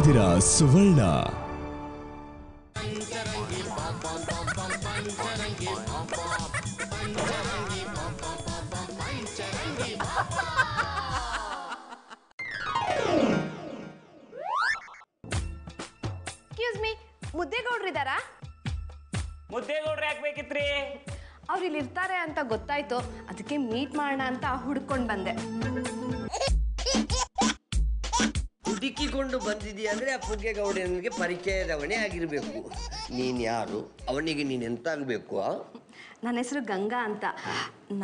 ಇದ್ದೀರಾ ಸುವರ್ಣ. ಮೀ ಮುದ್ದೇಗೌಡ್ರಿದಾರಾ? ಮುದ್ದೇಗೌಡ್ರು ಯಾಕೆ ಬೇಕಿತ್ರಿ? ಅವ್ರು ಇಲ್ಲಿ ಇರ್ತಾರೆ ಅಂತ ಗೊತ್ತಾಯ್ತು ಅದಕ್ಕೆ ಮೀಟ್ ಮಾಡೋಣ ಅಂತ ಹುಡ್ಕೊಂಡ್ ಬಂದೆ. ಹುಡುಕಿಕೊಂಡು ಬಂದಿದ್ದೀಯ ಅಂದರೆ ಆ ಪುಗ್ಗೆಗೌಡನಿಗೆ ಪರಿಚಯದವನೇ ಆಗಿರಬೇಕು. ನೀನು ಯಾರು? ಅವನಿಗೆ ನೀನು ಎಂತಾಗಬೇಕು ನನ್ನ ಹೆಸರು ಗಂಗಾ ಅಂತ.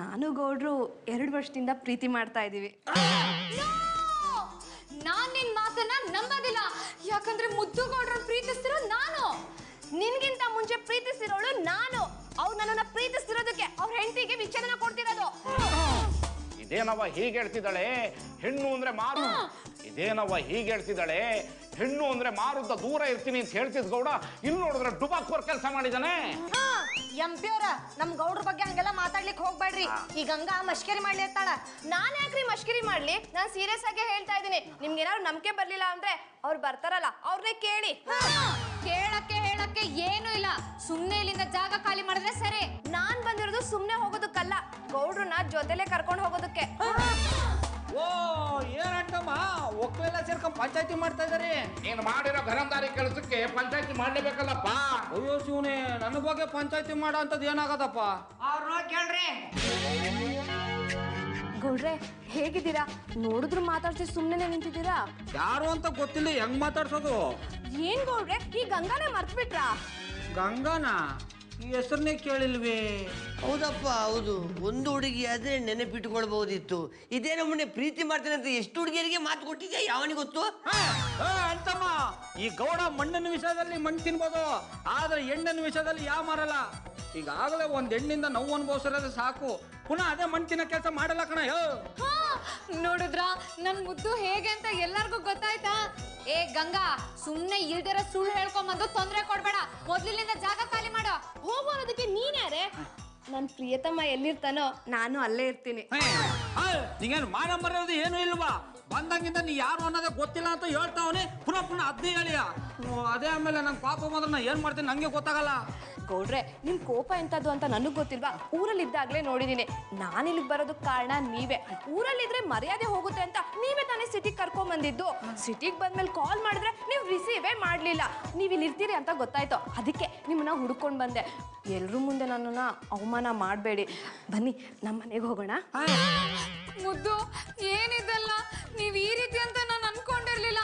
ನಾನು ಗೌಡ್ರು ಎರಡು ವರ್ಷದಿಂದ ಪ್ರೀತಿ ಮಾಡ್ತಾ ಇದ್ದೀವಿ. ನಾನ್ ನಿನ್ ಮಾತನ್ನ ನಂಬೋದಿಲ್ಲ. ಯಾಕಂದ್ರೆ ಮುದ್ದುಗೌಡ್ರ ಪ್ರೀತಿಸ್ತಿರೋ ನಾನು. ನಿನ್ಗಿಂತ ಮುಂಚೆ ಪ್ರೀತಿಸಿರೋಳು ನಾನು. ಅವ್ರು ನನ್ನನ್ನ ಪ್ರೀತಿಸ್ತಿರೋದಕ್ಕೆ ಅವ್ರ ಹೆಂಡತಿಗೆ ವಿಚ್ಛೇದನ ಕೊಡ್ತಿರೋದು. ಇದೇನವ ಹೀಗೆ ಹೇಳ್ತಿದ್ದಾಳೆ? ಹೆಣ್ಣು ಅಂದ್ರೆ ಮಾರು. ಇದೇನವ ಹೀಗೆ ಹೇಳ್ತಿದ್ದಾಳೆ? ಹೆಣ್ಣು ಅಂದ್ರೆ ಮಾರುದ್ದ ದೂರ ಇರ್ತೀನಿ ಅಂತ ಹೇಳ್ತಿದ್ ಗೌಡ ಇಲ್ಲಿ ನೋಡಿದ್ರೆ ಡುಬಾಕೋರ್ ಕೆಲಸ ಮಾಡಿದಾನೆ. ಎಂಪಿ ಅವ್ರ ನಮ್ ಗೌಡ್ರ ಬಗ್ಗೆ ಹಂಗೆಲ್ಲ ಮಾತಾಡ್ಲಿಕ್ಕೆ ಹೋಗ್ಬೇಡ್ರಿ. ಈ ಗಂಗಾ ಮಶ್ಕರಿ ಮಾಡ್ಲಿ ಇರ್ತಾಳ ನಾನ್ ಯಾಕ್ರಿ ಮಶ್ಕರಿ ಮಾಡ್ಲಿ? ನಾನ್ ಸೀರಿಯಸ್ ಆಗಿ ಹೇಳ್ತಾ ಇದೀನಿ ನಿಮ್ಗೆ ಏನಾದ್ರು ನಂಬಿಕೆ ಬರ್ಲಿಲ್ಲ ಅಂದ್ರೆ ಅವ್ರು ಬರ್ತಾರಲ್ಲ ಅವ್ರನ್ನೇ ಕೇಳಿ. ಕೇಳಕ್ಕೆ ಹೇಳಕ್ಕೆ ಏನು ಇಲ್ಲ. ಸುಮ್ನೆ ಇಲ್ಲಿಂದ ಜಾಗ ಖಾಲಿ ಮಾಡಿದ್ರೆ ಸರಿ. ನಾನ್ ಬಂದಿರೋದು ಸುಮ್ನೆ ಹೋಗೋದಕ್ಕಲ್ಲ ಗೌಡ್ರನ್ನ ಜೊತೆಲೆ ಕರ್ಕೊಂಡು ಹೋಗೋದಕ್ಕೆ. ಓ ಏನಂಟಮ್ಮ ಒಕ್ಕಲೆಲ್ಲ ಸೇರ್ಕೊಂಡ್ ಪಂಚಾಯತಿ ಮಾಡ್ತಾ ಇದಾರೆ ನೀನು ಮಾಡಿರೋ ಘನಂದಾರಿ ಕೆಲಸಕ್ಕೆ ಪಂಚಾಯತಿ ಮಾಡ್ಲೇಬೇಕಲ್ಲಪ್ಪ? ಅಯ್ಯೋ ಶಿವನೇ ನನ್ನ ಬಗ್ಗೆ ಪಂಚಾಯತಿ ಮಾಡೋ ಅಂತದ್ ಏನಾಗದಪ್ಪ? ಅವ್ರನ್ನ ಕೇಳ್ರಿ. ಗೌಡ್ರೆ ಹೇಗಿದ್ದೀರಾ? ನೋಡಿದ್ರು ಮಾತಾಡ್ಸಿ ಸುಮ್ಮನೆ ನಿಂತಿದ್ದೀರಾ? ಯಾರು ಅಂತ ಗೊತ್ತಿಲ್ಲ ಹೆಂಗ್ ಮಾತಾಡ್ಸೋದು? ಏನ್ ಗೌಡ್ರೆ ಈ ಗಂಗಾನೇ ಮರ್ತ್ಬಿಟ್ರಾ? ಗಂಗಾನ? ಈ ಹೆಸರನ್ನೇ ಕೇಳಿಲ್ವೇ? ಹೌದಪ್ಪ ಹೌದು. ಒಂದು ಹುಡುಗಿ ಆದ್ರೆ ನೆನಪಿಟ್ಕೊಳ್ಬಹುದಿತ್ತು. ಇದೇ ನಮ್ಮನೆ ಪ್ರೀತಿ ಮಾಡ್ತೇನೆ ಅಂತ ಎಷ್ಟು ಹುಡುಗಿಯರಿಗೆ ಮಾತು ಕೊಟ್ಟಿದ್ಯಾ ಯಾವನಿಗೆ ಗೊತ್ತು? ಅಂತಮ್ಮ. ಈ ಗೌಡ ಮಣ್ಣಿನ ವಿಷಯದಲ್ಲಿ ಮಣ್ಣು ತಿನ್ಬೋದು. ಆದ್ರೆ ಹೆಣ್ಣಿನ ವಿಷಯದಲ್ಲಿ ಯಾವ ಮಾರಲ್ಲ. ಈಗಾಗಲೇ ಒಂದ್ ಹೆಣ್ಣಿಂದ ನೋವು ಅನುಭವಿಸಿರೋದು ಸಾಕು. ಪುನಃ ಅದೇ ಮಣ್ಣು ತಿನ್ನೋ ಕೆಲಸ ಮಾಡಲ್ಲ ಕಣ. ಯೋ ಹಾ, ನೋಡಿದ್ರ? ನನ್ ಮುದ್ದು ಹೇಗೆ ಅಂತ ಎಲ್ಲಾರ್ಗೂ ಗೊತ್ತಾಯ್ತಾ? ಏ ಗಂಗಾ ಸುಮ್ನೆ ಇಲ್ದಿರ ಸುಳ್ಳು ಹೇಳ್ಕೊಂಬಂದು ತೊಂದ್ರೆ ಕೊಡ್ಬೇಡ. ಮೊದ್ಲಿನಿಂದ ಜಾಗ ಖಾಲಿ ಮಾಡೋ. ಹೋಗೋದಕ್ಕೆ ನೀನ್ಯಾರೆ ನನ್ ಪ್ರಿಯತಮ ಎಲ್ಲಿರ್ತಾನೋ ನಾನು ಅಲ್ಲೇ ಇರ್ತೀನಿ. ನಿಂಗೇನು ಮಾನ ಮರ್ಯಾದೆ ಏನು ಇಲ್ವಾ? ಬಂದಂಗಿಂದ ನೀ ಯಾರು ಅನ್ನೋದೇ ಗೊತ್ತಿಲ್ಲ ಅಂತ ಹೇಳ್ತಾವನೆ ಪುನಃ ಪುನಃ ಅದ್ನೇ ಹೇಳಿಯ? ಅದೇ ಆಮೇಲೆ ನಂಗೆ ಪಾಪ ಬಂದ್ರೆ ನಾ ಏನ್ ಮಾಡ್ತೀನಿ ನಂಗೆ ಗೊತ್ತಾಗಲ್ಲ. ಗೌಡ್ರೆ ನಿಮ್ ಕೋಪ ಎಂತದ್ದು ಅಂತ ನನಗ್ ಗೊತ್ತಿಲ್ವಾ? ಊರಲ್ಲಿ ಇದ್ದಾಗ್ಲೇ ನೋಡಿದೀನಿ. ನಾನು ಇಲ್ಲಿಗೆ ಬರೋದಕ್ಕೆ ಕಾರಣ ನೀವೇ. ಊರಲ್ಲಿದ್ರೆ ಮರ್ಯಾದೆ ಹೋಗುತ್ತೆ ಅಂತ ನೀವೇ ತಾನೇ ಸಿಟಿಗೆ ಕರ್ಕೊಂಡ್ ಬಂದಿದ್ದು ಸಿಟಿಗೆ ಬಂದ್ಮೇಲೆ ಕಾಲ್ ಮಾಡಿದ್ರೆ ನೀವು ರಿಸೀವೇ ಮಾಡಲಿಲ್ಲ. ನೀವು ಇಲ್ಲಿ ಇರ್ತೀರಿ ಅಂತ ಗೊತ್ತಾಯ್ತು. ಅದಕ್ಕೆ ನಿಮ್ಮನ್ನ ಹುಡ್ಕೊಂಡು ಬಂದೆ. ಎಲ್ಲರೂ ಮುಂದೆ ನನ್ನನ್ನ ಅವಮಾನ ಮಾಡಬೇಡಿ. ಬನ್ನಿ ನಮ್ಮ ಮನೆಗೆ ಹೋಗೋಣ. ಮುದ್ದು, ಏನಿದೆಲ್ಲ? ನೀವು ಈ ರೀತಿ ಅಂತ ನಾನು ಅನ್ಕೊಂಡಿರ್ಲಿಲ್ಲ.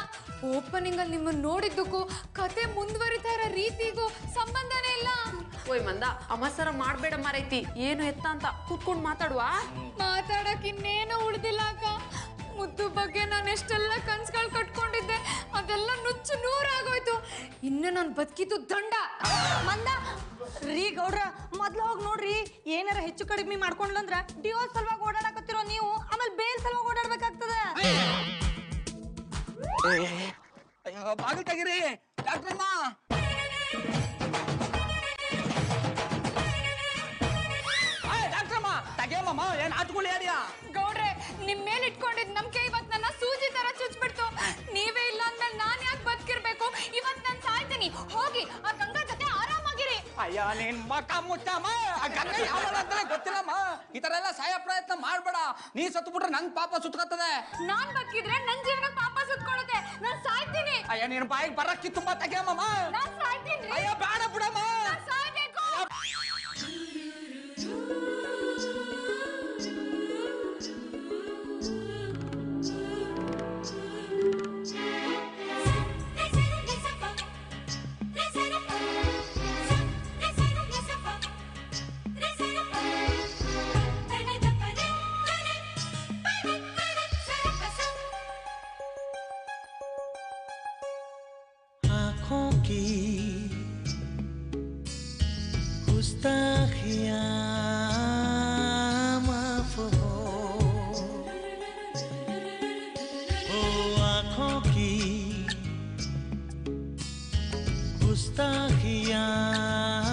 ಓಪನಿಂಗ್ ಅಲ್ಲಿ ನಿಮ್ಮನ್ನ ನೋಡಿದ್ದಕ್ಕೂ ಕತೆ ಮುಂದುವರಿತಾ ಇರೋ ರೀತಿಗೂ ಸಂಬಂಧನೇ ಇಲ್ಲ. ಓಯ್ ಮಂದ ಅಮಸರ ಮಾಡ್ಬೇಡ ಮಾರೈತಿ. ಏನು ಎತ್ತ ಅಂತ ಕೂತ್ಕೊಂಡು ಮಾತಾಡುವ? ಮಾತಾಡಕ್ ಇನ್ನೇನು ಉಳ್ದಿಲ್ಲ ಅಕ್ಕ. ಮುದ್ದು ಬಗ್ಗೆ ನಾನು ಎಷ್ಟೆಲ್ಲ ಕನ್ಸುಗಳು ಕಟ್ಕೊಂಡಿದ್ದೆ ಅದೆಲ್ಲ ನುಚ್ಚು ನೂರಾಗೋಯ್ತು. ಇನ್ನು ನಾನು ಬದುಕಿದ್ದು ದಂಡ. ಮಂದ ರೀ ಗೌಡ್ರ ಮೊದ್ಲು ಹೋಗಿ ನೋಡ್ರಿ. ಏನಾರ ಹೆಚ್ಚು ಕಡಿಮೆ ಮಾಡ್ಕೊಂಡ್ಲಂದ್ರ ಡಿವೋರ್ಸ್ ಸಲುವಾಗಿ ಓಡಾಡಕತ್ತಿರೋ ನೀವು ಆಮೇಲೆ ಬೇಲ್ ಸಲುವಾಗಿ ಓಡಾಡ್ಬೇಕಾಗ್ತದ. ಅಯ್ಯೋ ಬಾಗಿಲು ತೆಗಿರಿ. ಡಾಕ್ಟ್ರಮ್ಮ ಡಾಕ್ಟ್ರಮ್ಮ ತೆಗಿಯಮ್ಮ ಏನ್ ಯಾರ್ಯಾ ಗೌಡ್ರೆ ನಿಮ್ ಮೇಲೆ ಇಟ್ಕೊಂಡಿದ್ ನಂಬಿಕೆ ಇವತ್ ನನ್ನ ಸೂಜಿ ತರ ಚುಚ್ಬಿಡ್ತು. ನೀವೇ ಇಲ್ಲ ಅಂದ್ಮೇಲೆ ನಾನ್ ಯಾಕೆ ಬದುಕಿರ್ಬೇಕು? ಇವತ್ ನಾನ್ ಸಾಯ್ತೀನಿ. ಹೋಗಿ ಆ ಗಂಗಾ ಜೊತೆ ಆರಾಮಾಗಿರಿ. ಅಯ್ಯ ನೀನ್ ಮಕ ಮುಚ್ಚಮ್ಮ ಆ ಗಂಗಾ ಯಾವಳ ಅಂತಾನೆ ಗೊತ್ತಿಲ್ಲಮ್ಮ. ಈ ತರ ಎಲ್ಲ ಸಹಾಯ ಪ್ರಯತ್ನ ಮಾಡ್ಬೇಡ. ನೀ ಸತ್ತು ಬಿಟ್ರೆ ನನ್ ಪಾಪ ಸುತ್ಕತ್ತದೆ ನಾನ್ ಬದುಕಿದ್ರೆ ನನ್ ಜೀವನ ಅಯ್ಯ ನೀನು ಬಾಯಿಗೆ ಬರಕ್ಕಿ ತುಂಬಾ ತೆಗಿಯಮ್ಮ ಅಯ್ಯ ಬೇಡ ಬಿಡಮ್ಮ. गुस्ताखियाँ।